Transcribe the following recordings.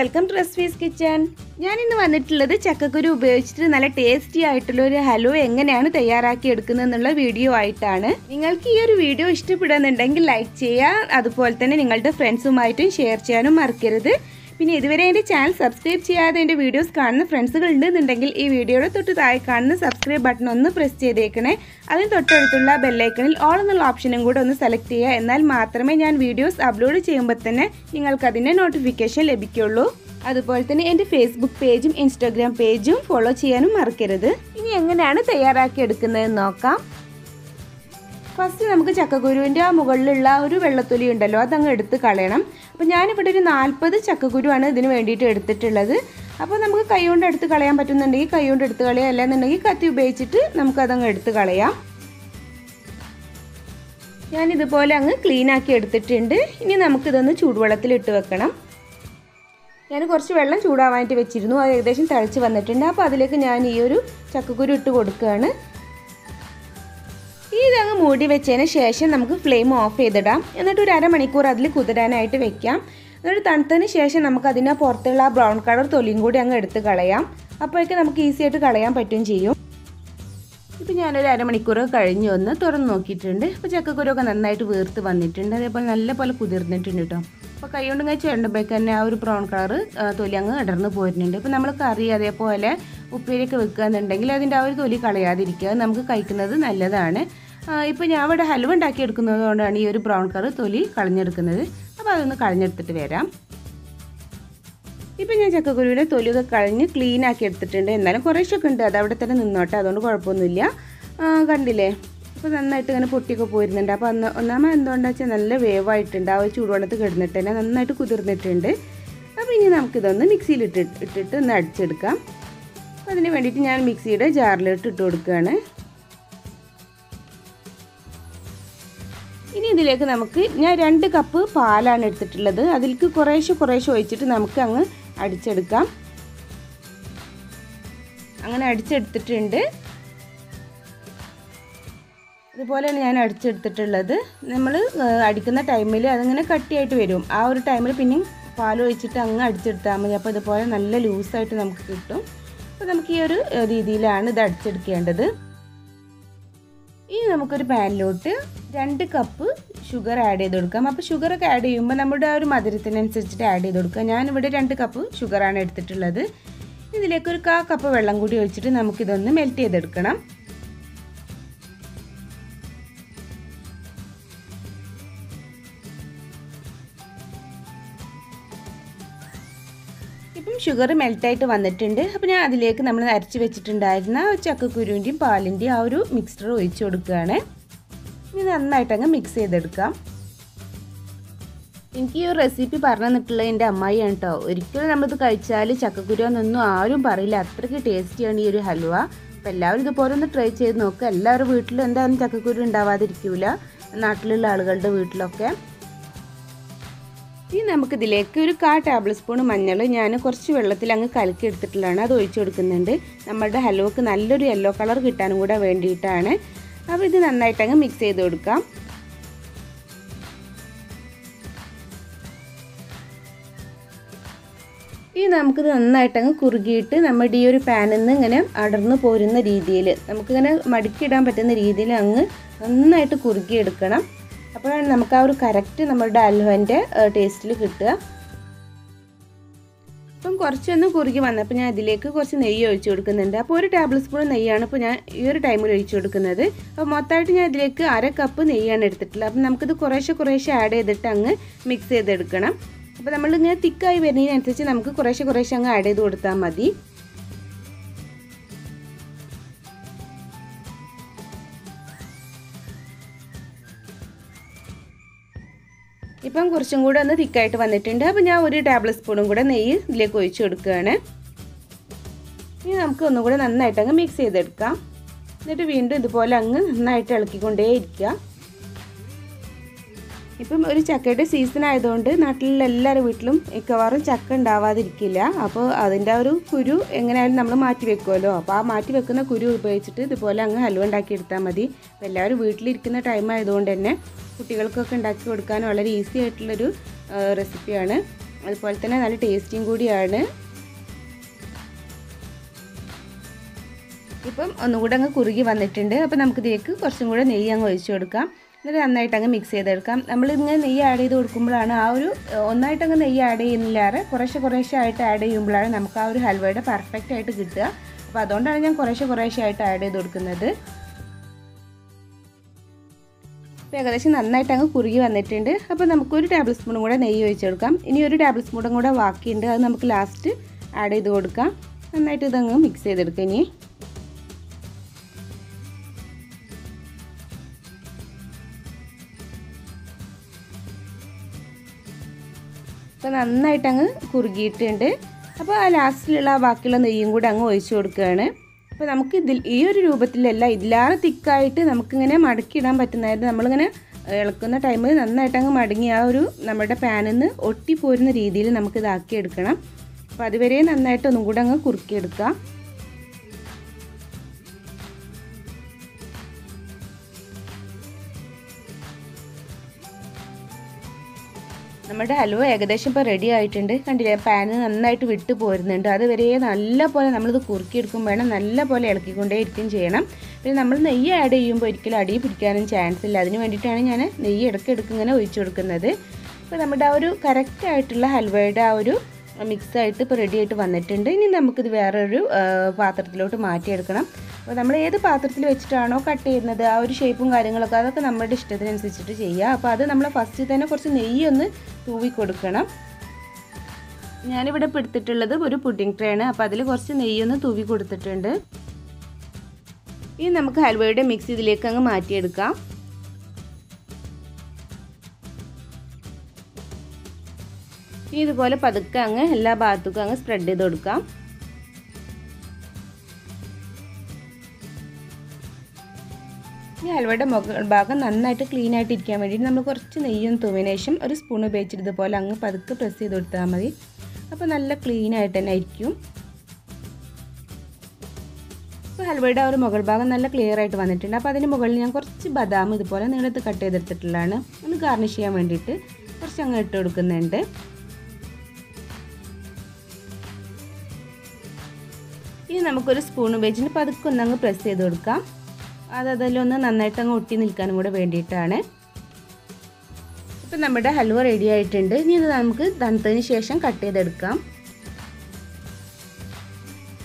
Welcome to recipes kitchen ഞാൻ ഇന്ന് വന്നിട്ടുള്ളത് ചക്കക്കുരു ഉപയോഗിച്ചിട്ട് നല്ല ടേസ്റ്റി ആയിട്ടുള്ള ഒരു ഹലോ എങ്ങനെയാണ് തയ്യാറാക്കി എടുക്കുന്നത് എന്നുള്ള വീഡിയോ ആയിട്ടാണ്. നിങ്ങൾക്ക് ഈ ഒരു വീഡിയോ ഇഷ്ടപ്പെടുന്നുണ്ടെങ്കിൽ ലൈക്ക് ചെയ്യുക അതുപോലെ തന്നെ നിങ്ങളുടെ ഫ്രണ്ട്സുമായിട്ടും ഷെയർ ചെയ്യാനും മറക്കരുത്. പിന്നെ ഇതുവരെ എന്റെ ചാനൽ സബ്സ്ക്രൈബ് ചെയ്യാതെ എന്റെ വീഡിയോസ് കാണുന്ന ഫ്രണ്ട്സുകൾ ഉണ്ടെന്നുണ്ടെങ്കിൽ ഈ വീഡിയോയുടെ തൊട്ട് താഴെ കാണുന്ന സബ്സ്ക്രൈബ് ബട്ടൺ ഒന്ന് പ്രസ് ചെയ്തേക്കണേ. അതിന് തൊട്ടടുത്തുള്ള ബെല്ലൈക്കണിൽ ഓൾ എന്നുള്ള ഓപ്ഷനും കൂടെ ഒന്ന് സെലക്ട് ചെയ്യുക. എന്നാൽ മാത്രമേ ഞാൻ വീഡിയോസ് അപ്ലോഡ് ചെയ്യുമ്പോൾ തന്നെ നിങ്ങൾക്ക് അതിന്റെ നോട്ടിഫിക്കേഷൻ ലഭിക്കുള്ളൂ. അതുപോലെ തന്നെ എന്റെ ഫേസ്ബുക്ക് പേജും ഇൻസ്റ്റാഗ്രാം പേജും ഫോളോ ചെയ്യാനും മറക്കരുത്. ഇനി എങ്ങനെയാണ് തയ്യാറാക്കി എടുക്കുന്നതെന്ന് നോക്കാം. ഫസ്റ്റ് നമുക്ക് ചക്കക്കുരുവിന്റെ ആ മുകളിലുള്ള ഒരു വെള്ളത്തൊലി ഉണ്ടല്ലോ അതങ്ങ് എടുത്ത് കളയണം. അപ്പോൾ ഞാനിവിടെ ഒരു നാൽപ്പത് ചക്കക്കുരുവാണ് ഇതിന് വേണ്ടിയിട്ട് എടുത്തിട്ടുള്ളത്. അപ്പോൾ നമുക്ക് കൈ കൊണ്ട് എടുത്ത് കളയാൻ പറ്റുന്നുണ്ടെങ്കിൽ കൈ കൊണ്ട് എടുത്ത് കളയാം അല്ലാന്നുണ്ടെങ്കിൽ കത്തി ഉപയോഗിച്ചിട്ട് നമുക്കതങ്ങ് എടുത്ത് കളയാം. ഞാനിതുപോലെ അങ്ങ് ക്ലീൻ ആക്കി എടുത്തിട്ടുണ്ട്. ഇനി നമുക്കിതൊന്ന് ചൂടുവെള്ളത്തിൽ ഇട്ട് വെക്കണം. ഞാൻ കുറച്ച് വെള്ളം ചൂടാവാനായിട്ട് വെച്ചിരുന്നു അത് ഏകദേശം തിളച്ച് വന്നിട്ടുണ്ട്. അപ്പോൾ അതിലേക്ക് ഞാൻ ഈ ഒരു ചക്കക്കുരു ഇട്ട് കൊടുക്കുകയാണ്. മൂടി വെച്ചതിന് ശേഷം നമുക്ക് ഫ്ലെയിം ഓഫ് ചെയ്തിടാം. എന്നിട്ട് ഒരു അരമണിക്കൂർ അതിൽ കുതിരാനായിട്ട് വെക്കാം. എന്നിട്ട് തണുത്തതിന് ശേഷം നമുക്ക് അതിന്റെ പുറത്തുള്ള ബ്രൗൺ കളർ തൊലിയും കൂടി അങ്ങ് എടുത്ത് കളയാം. അപ്പോഴേക്ക് നമുക്ക് ഈസി ആയിട്ട് കളയാൻ പറ്റും ചെയ്യും. ഇപ്പം ഞാനൊരു അരമണിക്കൂർ കഴിഞ്ഞ് വന്ന് തുറന്ന് നോക്കിയിട്ടുണ്ട്. ഇപ്പോൾ ചക്കക്കുരൊക്കെ നന്നായിട്ട് വീർത്ത് വന്നിട്ടുണ്ട്. അതേപോലെ നല്ല പോലെ കുതിർന്നിട്ടുണ്ട് കേട്ടോ. അപ്പോൾ കൈ കൊണ്ട് ഇങ്ങനെ ചേണ്ടുമ്പോഴേക്ക് തന്നെ ആ ഒരു ബ്രൗൺ കളർ തൊലി അങ്ങ് ഇടർന്ന് പോരുന്നുണ്ട്. ഇപ്പോൾ നമ്മൾ കറി അതേപോലെ ഉപ്പേരിയൊക്കെ വെക്കുക എന്നുണ്ടെങ്കിൽ അതിന്റെ ആ ഒരു തൊലി കളയാതിരിക്കുക. നമുക്ക് കഴിക്കുന്നത് നല്ലതാണ്. ഇപ്പോൾ ഞാൻ ഇവിടെ ഹലുവ ഉണ്ടാക്കി എടുക്കുന്നത് കൊണ്ടാണ് ഈ ഒരു ബ്രൗൺ കളർ തൊലി കളഞ്ഞെടുക്കുന്നത്. അപ്പോൾ അതൊന്ന് കളഞ്ഞെടുത്തിട്ട് വരാം. ഇപ്പം ഞാൻ ചക്കക്കുരുവിന്റെ തൊലിയൊക്കെ കളഞ്ഞ് ക്ലീൻ ആക്കി എടുത്തിട്ടുണ്ട്. എന്നാലും കുറേശ്ശൊക്കെ ഉണ്ട്. അത് അവിടെ തന്നെ നിന്നോട്ടെ. അതുകൊണ്ട് കുഴപ്പമൊന്നുമില്ല. കണ്ടില്ലേ? അപ്പോൾ നന്നായിട്ട് ഇങ്ങനെ പൊട്ടിയൊക്കെ പോയിരുന്നുണ്ട് അപ്പോൾ അന്ന് ഒന്നാമത് എന്തുകൊണ്ടാണെന്ന് വെച്ചാൽ നല്ല വേവായിട്ടുണ്ട്. ആ ഒരു ചൂടുവെള്ളത്തിൽ കിടന്നിട്ട് തന്നെ നന്നായിട്ട് കുതിർന്നിട്ടുണ്ട്. അപ്പോൾ ഇനി നമുക്കിതൊന്ന് മിക്സിയിൽ ഇട്ടിട്ട് ഇട്ടിട്ട് ഒന്ന് അടിച്ചെടുക്കാം. അപ്പോൾ അതിന് വേണ്ടിയിട്ട് ഞാൻ മിക്സിയുടെ ജാറിലിട്ട് ഇട്ട് കൊടുക്കുകയാണ്. ഇതിലേക്ക് നമുക്ക് ഞാൻ രണ്ട് കപ്പ് പാലാണ് എടുത്തിട്ടുള്ളത്. അതിലേക്ക് കുറേശ്ശെ കുറേശ്ശെ ഒഴിച്ചിട്ട് നമുക്ക് അങ്ങ് അടിച്ചെടുക്കാം. അങ്ങനെ അടിച്ചെടുത്തിട്ടുണ്ട്. ഇതുപോലെയാണ് ഞാൻ അടിച്ചെടുത്തിട്ടുള്ളത്. നമ്മൾ അടിക്കുന്ന ടൈമിൽ അതിങ്ങനെ കട്ടിയായിട്ട് വരും. ആ ഒരു ടൈമിൽ പിന്നെയും പാൽ ഒഴിച്ചിട്ട് അങ്ങ് അടിച്ചെടുത്താൽ മതി. അപ്പോൾ ഇതുപോലെ നല്ല ലൂസായിട്ട് നമുക്ക് കിട്ടും. അപ്പോൾ നമുക്ക് ഈ ഒരു രീതിയിലാണ് ഇത് അടിച്ചെടുക്കേണ്ടത്. ഇനി നമുക്കൊരു പാനിലോട്ട് രണ്ട് കപ്പ് ഷുഗർ ആഡ് ചെയ്ത് കൊടുക്കാം. അപ്പോൾ ഷുഗറൊക്കെ ആഡ് ചെയ്യുമ്പോൾ നമ്മുടെ ആ ഒരു മധുരത്തിനനുസരിച്ചിട്ട് ആഡ് ചെയ്ത് കൊടുക്കുക ഞാനിവിടെ രണ്ട് കപ്പ് ഷുഗറാണ് എടുത്തിട്ടുള്ളത്. ഇതിലേക്ക് ഒരു കാ കപ്പ് വെള്ളം കൂടി ഒഴിച്ചിട്ട് നമുക്കിതൊന്ന് മെൽറ്റ് ചെയ്തെടുക്കണം. ഷുഗർ മെൽട്ടായിട്ട് വന്നിട്ടുണ്ട്. അപ്പോൾ ഞാൻ അതിലേക്ക് നമ്മൾ അരച്ച് വെച്ചിട്ടുണ്ടായിരുന്ന ചക്കക്കുരുവിന്റെയും പാലിന്റെയും ആ ഒരു മിക്സ്ചർ ഒഴിച്ച് കൊടുക്കുകയാണ്. ഇനി നന്നായിട്ട് അങ്ങ് മിക്സ് ചെയ്തെടുക്കാം. എനിക്ക് ഈ റെസിപ്പി പറഞ്ഞു തന്നിട്ടുള്ളത് എന്റെ അമ്മായിയാണ് കേട്ടോ ഒരിക്കലും നമ്മളിത് കഴിച്ചാൽ ചക്കക്കുരു എന്നൊന്നും ആരും പറയില്ല. അത്രയ്ക്ക് ടേസ്റ്റിയാണ് ഈ ഒരു ഹൽവ. അപ്പോൾ എല്ലാവരും ഇതുപോലെ ഒന്ന് ട്രൈ ചെയ്ത് നോക്കുക എല്ലാവരും വീട്ടിലും എന്തായാലും ചക്കക്കുരു ഉണ്ടാവാതിരിക്കില്ല നാട്ടിലുള്ള ആളുകളുടെ വീട്ടിലൊക്കെ. ഇനി നമുക്കിതിലേക്ക് ഒരു കാ ടേബിൾ സ്പൂൺ മഞ്ഞൾ ഞാൻ കുറച്ച് വെള്ളത്തിൽ അങ്ങ് കലക്കി എടുത്തിട്ടുള്ളതാണ്. അത് ഒഴിച്ചു കൊടുക്കുന്നുണ്ട്. നമ്മുടെ ഹലുവക്ക് നല്ലൊരു യെല്ലോ കളർ കിട്ടാനും കൂടെ വേണ്ടിയിട്ടാണ്. അപ്പോൾ ഇത് നന്നായിട്ട് അങ്ങ് മിക്സ് ചെയ്ത് കൊടുക്കാം. ഇനി നമുക്കിത് നന്നായിട്ട് അങ്ങ് കുറുകിയിട്ട് നമ്മുടെ ഈ ഒരു പാനിൽ നിന്ന് ഇങ്ങനെ അടർന്നു പോരുന്ന രീതിയിൽ നമുക്കിങ്ങനെ മടുക്കിയിടാൻ പറ്റുന്ന രീതിയിൽ അങ്ങ് നന്നായിട്ട് കുറുകിയെടുക്കണം. അപ്പോഴാണ് നമുക്ക് ആ ഒരു കറക്റ്റ് നമ്മുടെ അൽവന്റെ ടേസ്റ്റിൽ കിട്ടുക. അപ്പം കുറച്ചൊന്ന് കുറുകി വന്നപ്പോൾ ഞാൻ ഇതിലേക്ക് കുറച്ച് നെയ്യ് ഒഴിച്ചു കൊടുക്കുന്നുണ്ട്. അപ്പോൾ ഒരു ടേബിൾ സ്പൂൺ നെയ്യാണ് ഇപ്പോൾ ഞാൻ ഈ ഒരു ടൈമിൽ ഒഴിച്ചു കൊടുക്കുന്നത്. അപ്പോൾ മൊത്തമായിട്ട് ഞാൻ ഇതിലേക്ക് അര കപ്പ് നെയ്യാണ് എടുത്തിട്ടുള്ളത്. അപ്പം നമുക്കിത് കുറേശ്ശെ കുറേശ്ശെ ആഡ് ചെയ്തിട്ട് അങ്ങ് മിക്സ് ചെയ്തെടുക്കണം. അപ്പോൾ നമ്മളിങ്ങനെ തിക്കായി വരുന്നതിനനുസരിച്ച് നമുക്ക് കുറേശ്ശെ കുറേശ്ശെ അങ്ങ് ആഡ് ചെയ്ത് കൊടുത്താൽ മതി. ഇപ്പം കുറച്ചും കൂടെ ഒന്ന് തിക്കായിട്ട് വന്നിട്ടുണ്ട്. അപ്പോൾ ഞാൻ ഒരു ടേബിൾ സ്പൂണും കൂടെ നെയ്യ് ഇതിലേക്ക് ഒഴിച്ച് കൊടുക്കുകയാണ്. ഇനി നമുക്ക് ഒന്നും കൂടെ നന്നായിട്ട് അങ്ങ് മിക്സ് ചെയ്തെടുക്കാം. എന്നിട്ട് വീണ്ടും ഇതുപോലെ അങ്ങ് നന്നായിട്ട് ഇളക്കിക്കൊണ്ടേ ഇരിക്കുക ഇപ്പം ഒരു ചക്കയുടെ സീസൺ ആയതുകൊണ്ട് നാട്ടിലുള്ള എല്ലാവരും വീട്ടിലും മിക്കവാറും ചക്ക ഉണ്ടാവാതിരിക്കില്ല. അപ്പോൾ അതിന്റെ ഒരു കുരു എങ്ങനെയായാലും നമ്മൾ മാറ്റി വെക്കുമല്ലോ. അപ്പോൾ ആ മാറ്റി വെക്കുന്ന കുരു ഉപയോഗിച്ചിട്ട് ഇതുപോലെ അങ്ങ് ഹലുവ ഉണ്ടാക്കി എടുത്താൽ മതി എല്ലാവരും വീട്ടിലിരിക്കുന്ന ടൈം ആയതുകൊണ്ട് തന്നെ കുട്ടികൾക്കൊക്കെ ഉണ്ടാക്കി കൊടുക്കാൻ വളരെ ഈസി ആയിട്ടുള്ളൊരു റെസിപ്പിയാണ് അതുപോലെ തന്നെ നല്ല ടേസ്റ്റിയും കൂടിയാണ്. ഇപ്പം ഒന്നുകൂടെ അങ്ങ് കുറുകി വന്നിട്ടുണ്ട്. അപ്പോൾ നമുക്കിതിലേക്ക് കുറച്ചും കൂടെ നെയ്യ് അങ്ങ് ഒഴിച്ചു കൊടുക്കാം. എന്നിട്ട് നന്നായിട്ട് അങ്ങ് മിക്സ് ചെയ്തെടുക്കാം. നമ്മളിങ്ങനെ നെയ്യ് ആഡ് ചെയ്ത് കൊടുക്കുമ്പോഴാണ് ആ ഒരു ഒന്നായിട്ട് അങ്ങ് നെയ്യ് ആഡ് ചെയ്യുന്നില്ലാതെ കുറേശ്ശെ കുറേശ്ശെ ആയിട്ട് ആഡ് ചെയ്യുമ്പോഴാണ് നമുക്ക് ആ ഒരു ഹൽവയുടെ പെർഫെക്റ്റ് ആയിട്ട് കിട്ടുക. അപ്പോൾ അതുകൊണ്ടാണ് ഞാൻ കുറേശ്ശെ കുറേശ്ശെ ആയിട്ട് ആഡ് ചെയ്ത് കൊടുക്കുന്നത്. ഇപ്പോൾ ഏകദേശം നന്നായിട്ട് അങ്ങ് കുറുകി വന്നിട്ടുണ്ട്. അപ്പോൾ നമുക്കൊരു ടേബിൾ സ്പൂണും കൂടെ നെയ്യ് ഒഴിച്ചെടുക്കാം ഇനി ഒരു ടേബിൾ സ്പൂണും കൂടെ ബാക്കിയുണ്ട്. അത് നമുക്ക് ലാസ്റ്റ് ആഡ് ചെയ്ത് കൊടുക്കാം. നന്നായിട്ട് ഇതങ്ങ് മിക്സ് ചെയ്തെടുക്കാം ഇനി. അപ്പോൾ നന്നായിട്ട് അങ്ങ് കുറുകിയിട്ടുണ്ട്. അപ്പോൾ ആ ലാസ്റ്റിലുള്ള ബാക്കിയുള്ള നെയ്യും കൂടെ അങ്ങ് ഒഴിച്ചു കൊടുക്കുകയാണ്. അപ്പോൾ നമുക്ക് ഇതിൽ ഈ ഒരു രൂപത്തിലല്ല ഇതിലാറ് തിക്കായിട്ട് നമുക്കിങ്ങനെ മടക്കിയിടാൻ പറ്റുന്നതായിട്ട് നമ്മളിങ്ങനെ ഇളക്കുന്ന ടൈമിൽ നന്നായിട്ട് അങ്ങ് മടങ്ങി ആ ഒരു നമ്മുടെ പാനിൽ നിന്ന് ഒട്ടിപ്പോരുന്ന രീതിയിൽ നമുക്കിതാക്കിയെടുക്കണം. അപ്പോൾ അതുവരെ നന്നായിട്ട് ഒന്നും കൂടെ അങ്ങ് കുറുക്കിയെടുക്കാം. നമ്മുടെ ഹലുവ ഏകദേശം ഇപ്പോൾ റെഡി ആയിട്ടുണ്ട്. കണ്ടില്ലേ? പാന് നന്നായിട്ട് വിട്ട് പോരുന്നുണ്ട്. അതുവരെ നല്ല പോലെ നമ്മളിത് കുറുക്കിയെടുക്കും വേണം. നല്ല പോലെ ഇളക്കിക്കൊണ്ടേ ഇരിക്കും ചെയ്യണം. പിന്നെ നമ്മൾ നെയ്യ് ആഡ് ചെയ്യുമ്പോൾ ഒരിക്കലും അടി പിടിക്കാനും ചാൻസ് ഇല്ല. അതിന് വേണ്ടിയിട്ടാണ് ഞാൻ നെയ്യ് ഇടയ്ക്കിടയ്ക്ക് ഇങ്ങനെ ഒഴിച്ചു കൊടുക്കുന്നത്. അപ്പോൾ നമ്മുടെ ആ ഒരു കറക്റ്റായിട്ടുള്ള ഹൽവയുടെ ആ ഒരു മിക്സ് ആയിട്ട് ഇപ്പോൾ റെഡി ആയിട്ട് വന്നിട്ടുണ്ട്. ഇനി നമുക്കിത് വേറൊരു പാത്രത്തിലോട്ട് മാറ്റിയെടുക്കണം. അപ്പോൾ നമ്മൾ ഏത് പാത്രത്തിൽ വെച്ചിട്ടാണോ കട്ട് ചെയ്യുന്നത് ആ ഒരു ഷേപ്പും കാര്യങ്ങളൊക്കെ അതൊക്കെ നമ്മുടെ ഇഷ്ടത്തിനനുസരിച്ചിട്ട് ചെയ്യുക അപ്പോൾ അത് നമ്മൾ ഫസ്റ്റ് തന്നെ കുറച്ച് നെയ്യൊന്ന് തൂവി കൊടുക്കണം. ഞാനിവിടെ പിടുത്തിട്ടുള്ളത് ഒരു പുഡിംഗ് ആണ്. അപ്പോൾ അതിൽ കുറച്ച് നെയ്യൊന്ന് തൂവി കൊടുത്തിട്ടുണ്ട്. ഇനി നമുക്ക് ഹൽവയുടെ മിക്സ് ഇതിലേക്ക് അങ്ങ് മാറ്റിയെടുക്കാം. ഇതുപോലെ പതുക്കെ അങ്ങ് എല്ലാ ഭാഗത്തേക്കും അങ്ങ് സ്പ്രെഡ് ചെയ്ത് കൊടുക്കാം. ഈ ഹൽവയുടെ മുകൾ ഭാഗം നന്നായിട്ട് ക്ലീൻ ആയിട്ട് ഇരിക്കാൻ വേണ്ടിയിട്ട് നമ്മൾ കുറച്ച് നെയ്യും തൂവിനേശം ഒരു സ്പൂൺ ഉപയോഗിച്ചിട്ട് ഇതുപോലെ അങ്ങ് പതുക്കെ പ്രസ് ചെയ്ത് കൊടുത്താൽ മതി. അപ്പോൾ നല്ല ക്ലീൻ ആയിട്ട് തന്നെ ആയിരിക്കും. ഇപ്പോൾ ഹൽവയുടെ ഒരു മുകൾ ഭാഗം നല്ല ക്ലിയർ ആയിട്ട് വന്നിട്ടുണ്ട്. അപ്പോൾ അതിന് മുകളിൽ ഞാൻ കുറച്ച് ബദാം ഇതുപോലെ നീളത്ത് കട്ട് ചെയ്തെടുത്തിട്ടുള്ളതാണ്. ഒന്ന് ഗാർണിഷ് ചെയ്യാൻ വേണ്ടിയിട്ട് കുറച്ച് അങ്ങ് ഇട്ട് കൊടുക്കുന്നുണ്ട്. ഇനി നമുക്കൊരു സ്പൂൺ ഉപയോഗിച്ചിട്ട് പതുക്കെ ഒന്നങ്ങ് പ്രസ് ചെയ്ത് കൊടുക്കാം. ഒന്ന് നന്നായിട്ട് അങ്ങ് ഒട്ടി നിൽക്കാനും കൂടെ വേണ്ടിയിട്ടാണ്. ഇപ്പം നമ്മുടെ ഹൽവ റെഡി ആയിട്ടുണ്ട്. ഇനി ഇത് നമുക്ക് തണുത്തതിന് ശേഷം കട്ട് ചെയ്തെടുക്കാം.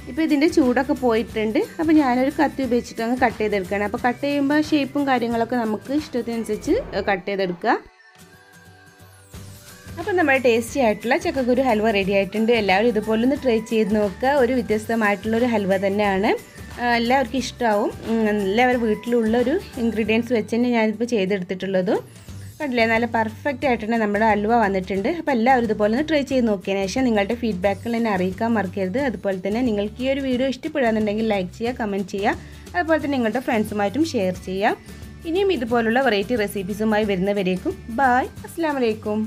ഇപ്പോൾ ഇതിന്റെ ചൂടൊക്കെ പോയിട്ടുണ്ട്. അപ്പോൾ ഞാനൊരു കത്തി ഉപയോഗിച്ചിട്ട് അങ്ങ് കട്ട് ചെയ്തെടുക്കുകയാണ്. അപ്പോൾ കട്ട് ചെയ്യുമ്പോൾ ഷേപ്പും കാര്യങ്ങളൊക്കെ നമുക്ക് ഇഷ്ടത്തിനനുസരിച്ച് കട്ട് ചെയ്തെടുക്കുക. അപ്പോൾ നമ്മുടെ ടേസ്റ്റി ആയിട്ടുള്ള ചക്കക്കുരു ഹൽവ റെഡി ആയിട്ടുണ്ട്. എല്ലാവരും ഇതുപോലൊന്ന് ട്രൈ ചെയ്ത് നോക്കുക. ഒരു വ്യത്യസ്തമായിട്ടുള്ളൊരു ഹൽവ തന്നെയാണ്. എല്ലാവർക്കും ഇഷ്ടമാവും എല്ലാവരും വീട്ടിലുള്ള ഒരു ഇൻഗ്രീഡിയൻസ് വെച്ച് തന്നെ ഞാനിപ്പോൾ ചെയ്തെടുത്തിട്ടുള്ളതും. കണ്ടില്ലേ? നല്ല പെർഫെക്റ്റ് ആയിട്ടുണ്ട് നമ്മുടെ അലുവ വന്നിട്ടുണ്ട്. അപ്പോൾ എല്ലാവരും ഇതുപോലെ ഒന്ന് ട്രൈ ചെയ്ത് നോക്കിയതിന് ശേഷം നിങ്ങളുടെ ഫീഡ്ബാക്കിൽ എന്നെ അറിയിക്കാൻ മറക്കരുത്. അതുപോലെ തന്നെ നിങ്ങൾക്ക് ഈ ഒരു വീഡിയോ ഇഷ്ടപ്പെടാന്നുണ്ടെങ്കിൽ ലൈക്ക് ചെയ്യുക കമന്റ് ചെയ്യുക. അതുപോലെ തന്നെ നിങ്ങളുടെ ഫ്രണ്ട്സുമായിട്ടും ഷെയർ ചെയ്യുക. ഇനിയും ഇതുപോലുള്ള വെറൈറ്റി റെസിപ്പീസുമായി വരുന്നവരേക്കും ബായ് അസ്സാം വലൈക്കും